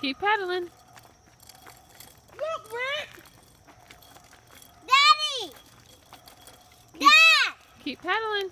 Keep paddling. Look, Rick! Daddy! Dad! Keep paddling.